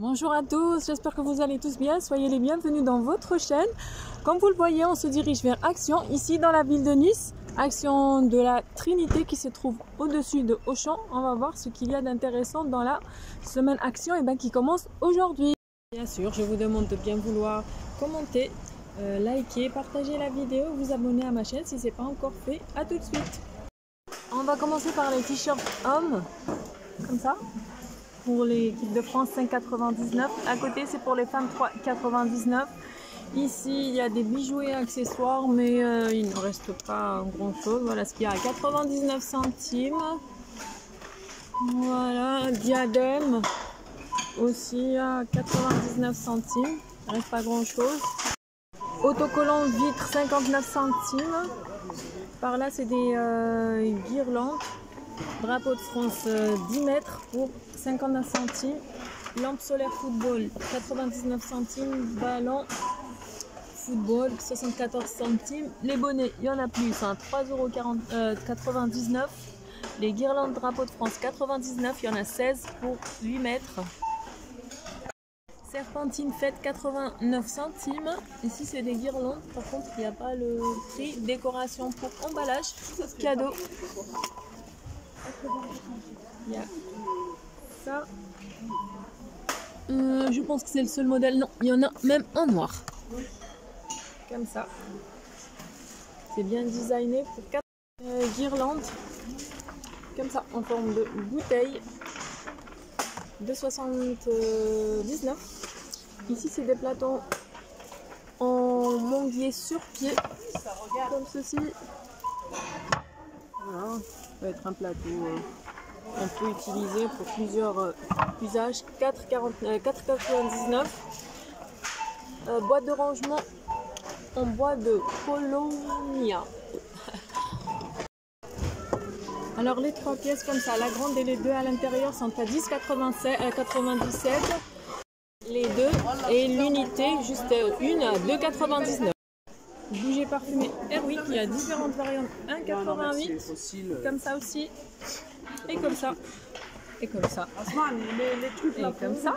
Bonjour à tous, j'espère que vous allez tous bien. Soyez les bienvenus dans votre chaîne. Comme vous le voyez, on se dirige vers Action, ici dans la ville de Nice. Action de la Trinité qui se trouve au-dessus de Auchan. On va voir ce qu'il y a d'intéressant dans la semaine Action et ben, qui commence aujourd'hui. Bien sûr, je vous demande de bien vouloir commenter, euh, liker, partager la vidéo, vous abonner à ma chaîne si ce n'est pas encore fait. A tout de suite. On va commencer par les t-shirts hommes, comme ça pour l'équipe de France 5,99. À côté, c'est pour les femmes 3,99. Ici, il y a des bijoux et accessoires, mais euh, il ne reste pas grand chose. Voilà ce qu'il y a à 99 centimes. Voilà, diadème aussi à 99 centimes. Il ne reste pas grand chose. Autocollant vitre 59 centimes. Par là, c'est des euh, guirlandes. Drapeau de France 10 euh, mètres pour 59 centimes. Lampe solaire football 99 centimes. Ballon football 74 centimes. Les bonnets, il y en a plus, hein, 3,99€. Les guirlandes drapeau de France 99, il y en a 16 pour 8 mètres. Serpentine fête 89 centimes. Ici c'est des guirlandes, par contre il n'y a pas le prix. Décoration pour emballage, cadeau. Il y a ça. Euh, je pense que c'est le seul modèle. Non, il y en a même en noir. Comme ça. C'est bien designé pour 4 euh, guirlandes. Comme ça, en forme de bouteille. De 79. Ici, c'est des plateaux en manguier sur pied. Comme ceci. Voilà, ça peut être un plateau euh, on peut utiliser pour plusieurs euh, usages. 4,99. Euh, boîte de rangement en bois de Colonia. Alors les trois pièces comme ça, la grande et les deux à l'intérieur sont à 10,97. Les deux et l'unité juste une à 2,99. Bouger parfumé Airwick, il y a différentes variantes. 1,88 comme ça aussi. Et comme ça. Et comme ça. Et comme ça.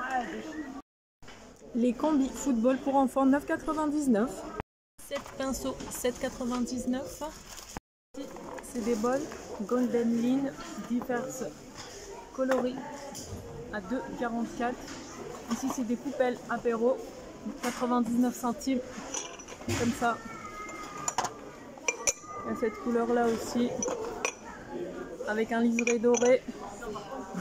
Les combis football pour enfants 9,99. 7 pinceaux 7,99. C'est des bols Golden Lean diverses coloris à 2,44. Ici c'est des poupelles apéro 99 centimes comme ça. Cette couleur là aussi avec un liseré doré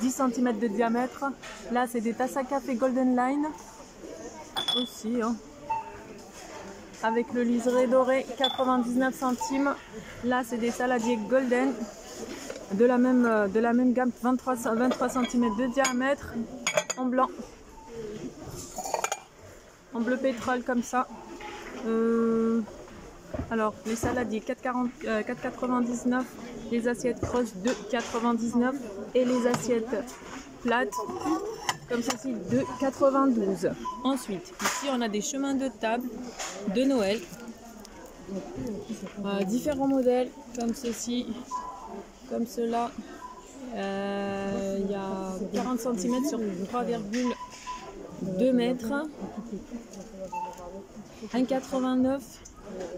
10 cm de diamètre. Là, c'est des à café Golden Line aussi. Hein. Avec le liseré doré 99 centimes. Là, c'est des saladiers Golden de la même, de la même gamme 23, 23 cm de diamètre en blanc. En bleu pétrole comme ça. Euh, alors, les saladiers 4,99, euh, les assiettes crosses 2,99 et les assiettes plates comme ceci 2,92. Ensuite, ici on a des chemins de table de Noël. Euh, différents modèles comme ceci, comme cela. Euh, il y a 40 cm sur 3,2 mètres. 1,89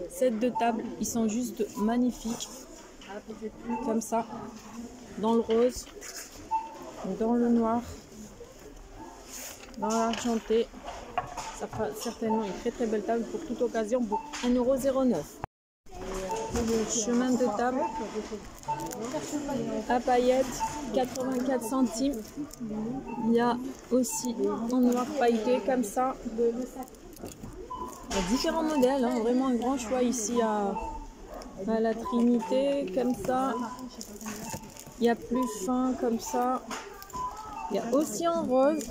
Set de table, ils sont juste magnifiques. Comme ça. Dans le rose. Dans le noir. Dans l'argenté. Ça fera certainement une très très belle table pour toute occasion pour 1,09€. Chemin de table à paillettes 84 centimes. Il y a aussi en noir pailleté comme ça différents modèles, hein. vraiment un grand choix ici à, la Trinité, comme ça. Il y a plus fin comme ça. Il y a aussi en rose,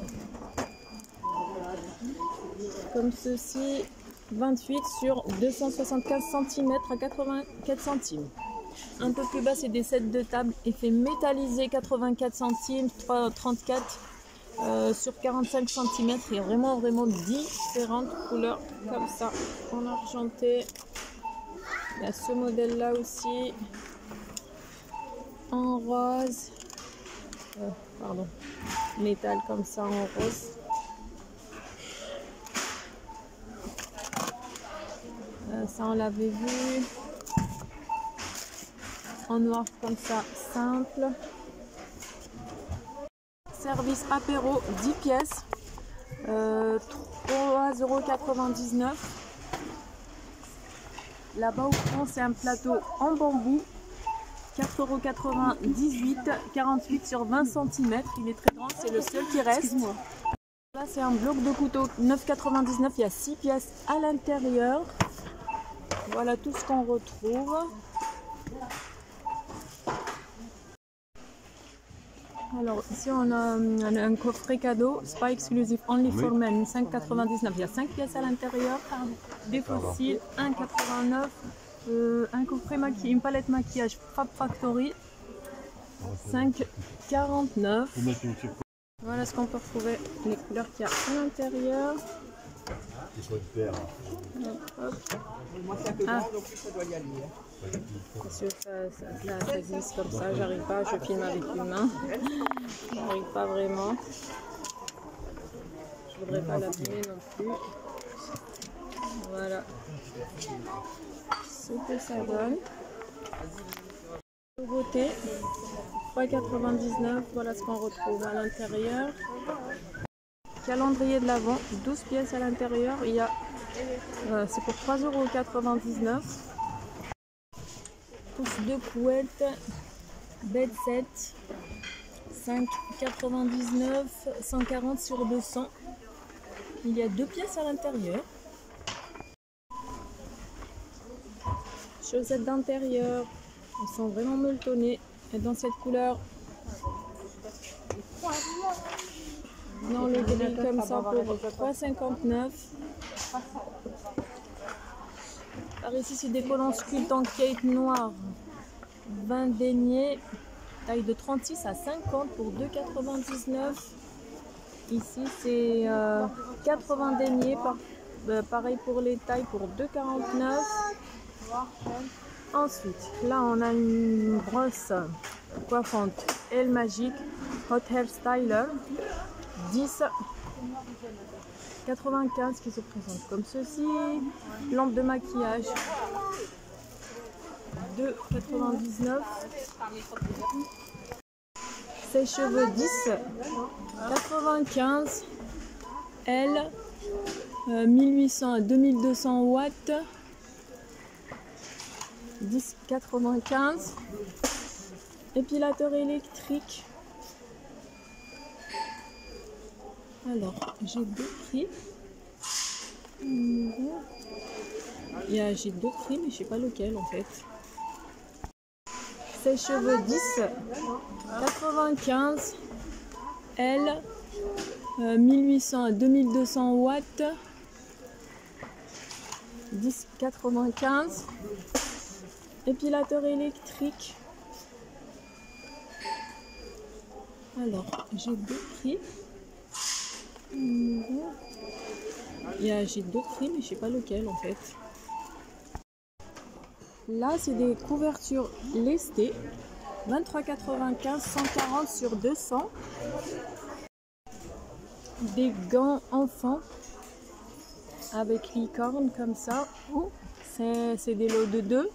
comme ceci, 28 sur 275 cm à 84 centimes. Un peu plus bas, c'est des sets de table effet métallisé 84 centimes, 34 euh, sur 45 cm. Il y a vraiment, vraiment différentes couleurs comme ça en argenté. Il y a ce modèle là aussi en rose. Euh, pardon, métal comme ça en rose. Euh, ça, on l'avait vu. En noir comme ça, simple. Service apéro, 10 pièces. Euh, 3,99€. Là-bas au fond, c'est un plateau en bambou. 4,98€, 48 sur 20 cm. Il est très grand, c'est le seul qui reste. Là, c'est un bloc de couteau 9,99. Il y a 6 pièces à l'intérieur. Voilà tout ce qu'on retrouve. Alors ici on a, on a un coffret cadeau, Spa exclusif Only for Men, 5,99. Il y a 5 pièces à l'intérieur, des fossiles, 1,89. Euh, un coffret maquillage, une palette maquillage Fab Factory, 5,49. Voilà ce qu'on peut retrouver, les couleurs qu'il y a à l'intérieur. Hop. Ah. Parce que ça, ça, là, ça glisse comme ça, j'arrive pas, je filme avec une main. J'arrive pas vraiment. Je voudrais pas l'abîmer non plus. Voilà. Ce que ça donne. Nouveauté. 3,99. Voilà ce qu'on retrouve à l'intérieur. Calendrier de l'Avent, 12 pièces à l'intérieur. Il y a, euh, c'est pour 3,99€. Pousse de couette, bed set, 5,99€, 140 sur 200. Il y a deux pièces à l'intérieur. Chaussettes d'intérieur, elles sont vraiment molletonnées. Et dans cette couleur, dans le gris comme ça pour 3,59. Par ici, c'est des collants sculptes en cake noir. 20 deniers, taille de 36 à 50 pour 2,99. Ici, c'est euh, 80 deniers, par, euh, pareil pour les tailles pour 2,49. Ensuite, là, on a une brosse coiffante Elle Magique Hot Hair Styler 10 95 qui se présente comme ceci lampe de maquillage 2,99 ses cheveux 10 95 L 1800 à 2200 watts. 10,95 épilateur électrique alors j'ai deux prix il y a j'ai deux prix mais je sais pas lequel en fait. Sèche-cheveux 10 95 L 1800 à 2200 watts. 10,95 épilateur électrique. Alors j'ai deux prix j'ai deux prix mais je sais pas lequel en fait. Là c'est des couvertures lestées. 23,95 140 sur 200 des gants enfants avec licorne comme ça. C'est des lots de deux.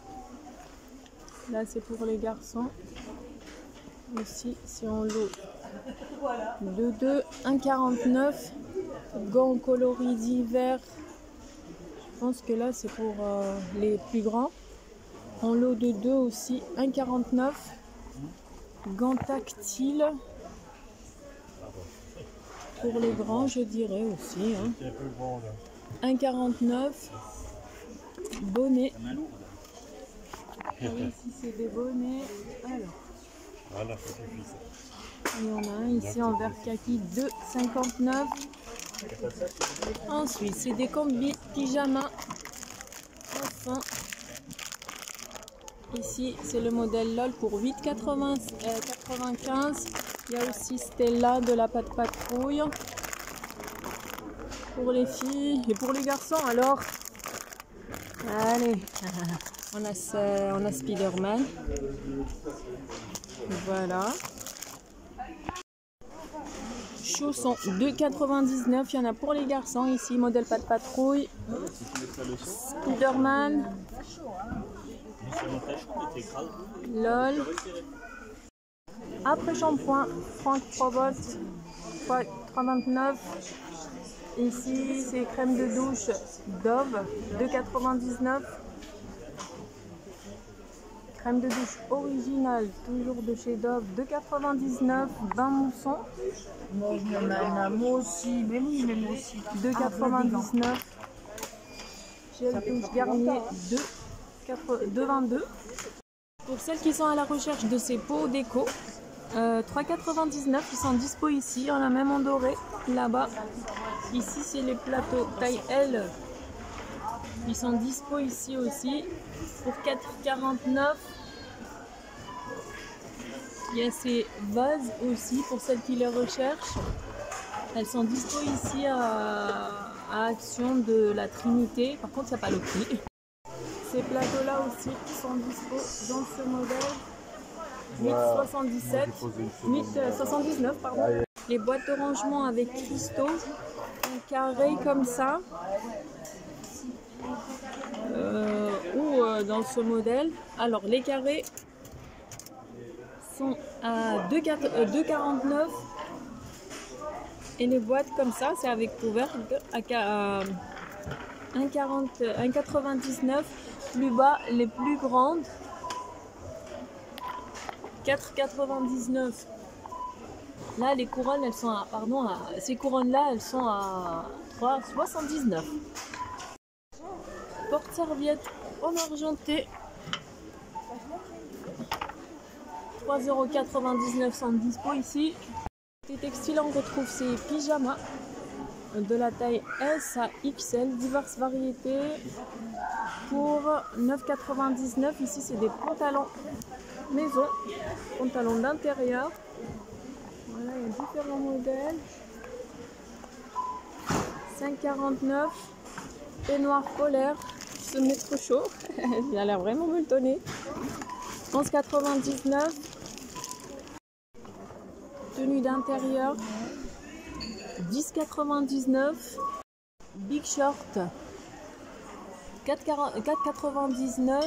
Là, c'est pour les garçons. Ici, c'est en lot de 2, 1,49. Gants coloris d'hiver. Je pense que là, c'est pour euh, les plus grands. En lot de 2 aussi, 1,49. Gants tactiles. Pour les grands, je dirais aussi. Hein. 1,49. Bonnet. Ah oui, ici c'est des bonnets. Alors. Voilà, ça suffit ça. Il y en a un ici en vert kaki 2,59. Ensuite, c'est des combis pyjama enfant. Ici, c'est le modèle LOL pour 8,95. Il y a aussi Stella de la pâte patrouille. Pour les filles et pour les garçons, alors. Allez. On a, on a Spider-Man. Sont 2,99. Il y en a pour les garçons ici, modèle pas de patrouille. Spiderman. LOL. Après shampoing, Franck Provost, 3,29. Ici, c'est crème de douche Dove, 2,99. Crème de douche originale, toujours de chez Dove, 2,99. 20 moussons, Moi, je me mets moi aussi, mais oui, mais moi aussi. 2,99. Gel douche Garnier, 2,22. Pour celles qui sont à la recherche de ces pots déco, euh, 3,99. Ils sont dispo ici. On a même en doré là-bas. Ici, c'est les plateaux taille L. Ils sont dispo ici aussi pour 4,49. Il y a ces vases aussi pour celles qui les recherchent. Elles sont dispo ici à, Action de la Trinité. Par contre, il n'y pas le prix. Ces plateaux-là aussi sont dispo dans ce modèle. 8,77. 8,79 pardon. Les boîtes de rangement avec cristaux en carré comme ça. Euh, ou euh, dans ce modèle. Alors les carrés sont à 2,49 et les boîtes comme ça, c'est avec couvercle à 1,99. Plus bas, les plus grandes 4,99. Là, les couronnes, elles sont à, pardon, à- ces couronnes-là, elles sont à 3,79. Porte-serviette en argenté. 3,99€ sont dispo ici. Les textiles, on retrouve ces pyjamas de la taille S à XL, diverses variétés pour 9,99. Ici, c'est des pantalons maison, pantalons d'intérieur. Voilà, il y a différents modèles. 5,49. Peignoir polaire, se mettre chaud. il a l'air vraiment multonné. 11,99. Tenue d'intérieur. 10,99. Big short. 4,40 4,99.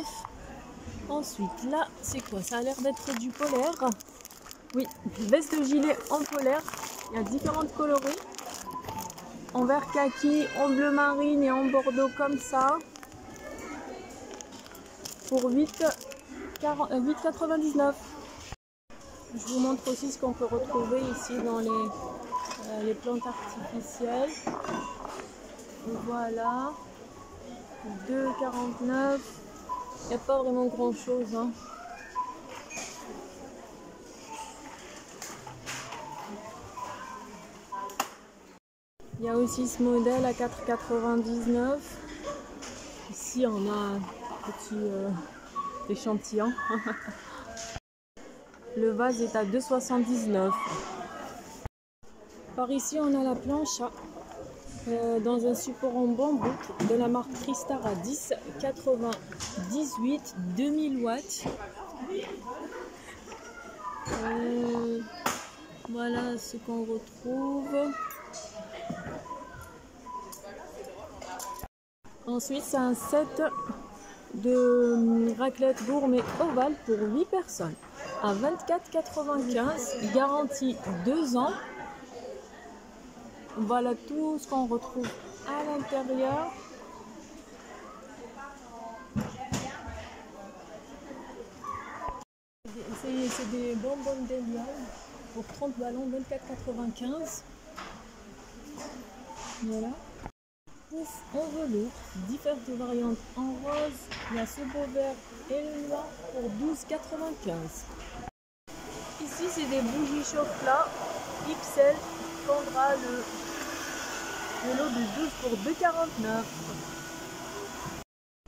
Ensuite, là, c'est quoi? Ça a l'air d'être du polaire. Oui, veste de gilet en polaire. Il y a différentes coloris. En vert kaki, en bleu marine et en bordeaux comme ça. Pour 8, 40, euh, 8,99. Je vous montre aussi ce qu'on peut retrouver ici dans les, euh, les plantes artificielles. Voilà. 2,49. Il n'y a pas vraiment grand chose. Hein. Il y a aussi ce modèle à 4,99. Ici, on a petit euh, échantillon. Le vase est à 2,79. Par ici, on a la planche à euh, dans un support en bambou de la marque Tristar à 10,98 2000 watts. Euh, voilà ce qu'on retrouve. Ensuite, c'est un set de raclette gourmet ovale pour 8 personnes à 24,95, garantie 2 ans. Voilà tout ce qu'on retrouve à l'intérieur. C'est c'est des bonbons d'Eliane pour 30 ballons, 24,95. Voilà. En velours, différentes variantes en rose, il y a ce beau vert et le noir pour 12,95. Ici, c'est des bougies chauffe-plat XL prendra le, le lot de 12 pour 2,49.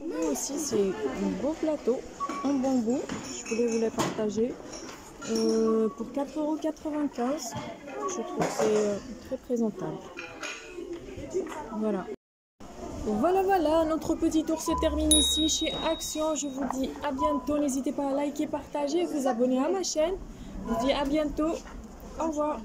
Là aussi, c'est un beau plateau en bambou. Je voulais vous les partager. Euh, pour 4,95€. Je trouve que c'est euh, très présentable. Voilà. Voilà, voilà, notre petit tour se termine ici chez Action. Je vous dis à bientôt. N'hésitez pas à liker, partager, vous abonner à ma chaine. Je vous dis à bientôt. Au revoir.